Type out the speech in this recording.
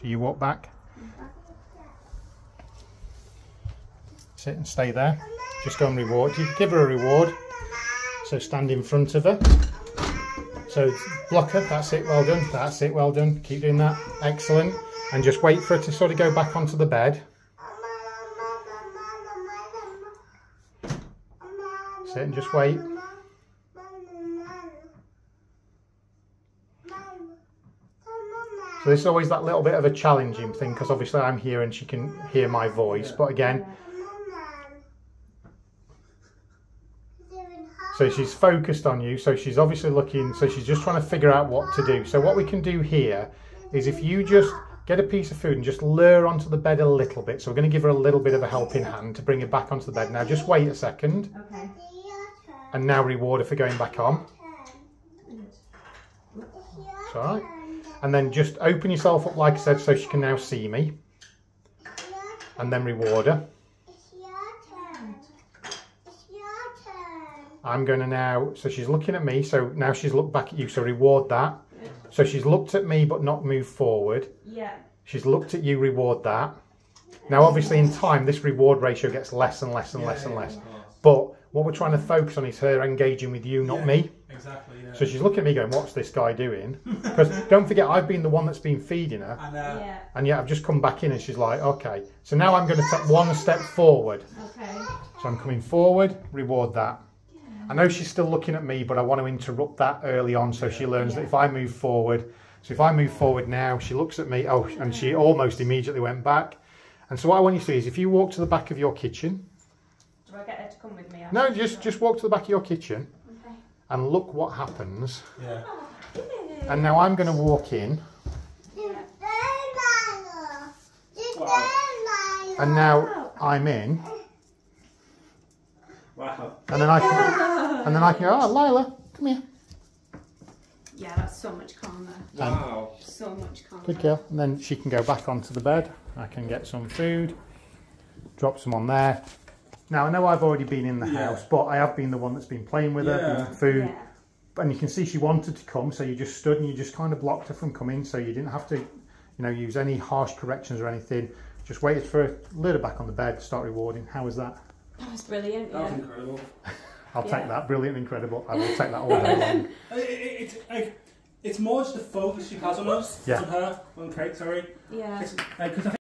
So you walk back. Sit and stay there. Just go and reward. You give her a reward. So stand in front of her. So block her. That's it. Well done. That's it. Well done. Keep doing that. Excellent. And just wait for her to sort of go back onto the bed. Sit and just wait. So this is always that little bit of a challenging thing because obviously I'm here and she can hear my voice. But again, so she's focused on you. So she's obviously looking, so she's just trying to figure out what to do. So what we can do here is if you just get a piece of food and just lure onto the bed a little bit. So we're going to give her a little bit of a helping hand to bring her back onto the bed. Now just wait a second Okay. and now reward her for going back on. It's all right. And then just open yourself up, like I said, so she can now see me. And then reward her. I'm going to now, so she's looking at me, so now she's looked back at you, so reward that. So she's looked at me but not moved forward. Yeah. She's looked at you, reward that. Now, obviously, in time, this reward ratio gets less and less and less and less. But what we're trying to focus on is her engaging with you, not Yeah. me. Exactly, yeah. So she's looking at me going, what's this guy doing? Because don't forget, I've been the one that's been feeding her. and, uh, Yeah. And yet I've just come back in and she's like, okay. So now I'm going to take one step forward. Okay. So I'm coming forward, reward that. I know she's still looking at me, but I want to interrupt that early on so she learns that if I move forward, so if I move forward now, she looks at me, oh, and she almost immediately went back. And so what I want you to see is if you walk to the back of your kitchen, Do I get her to come with me? no, just just walk to the back of your kitchen Okay. And look what happens. yeah. And now I'm going to walk in, and now I'm in, Wow. and then I can, and then I can go, oh, Lila, come here. Yeah, that's so much calmer. Wow. So much calmer. Good girl. And then she can go back onto the bed. I can get some food, drop some on there. Now I know I've already been in the Yeah. house, but I have been the one that's been playing with her, Yeah. giving her food. Yeah. And you can see she wanted to come, so you just stood and you just kind of blocked her from coming, so you didn't have to, you know, use any harsh corrections or anything. Just waited for her, lit her back on the bed, start rewarding. How was that? That was brilliant. That was incredible. I'll Yeah. take that. Brilliant, incredible. I will take that all day long. It, it, it's like it's more just the focus she has on us, Yeah. on her, on Kate. Sorry, Yeah. it's like because I think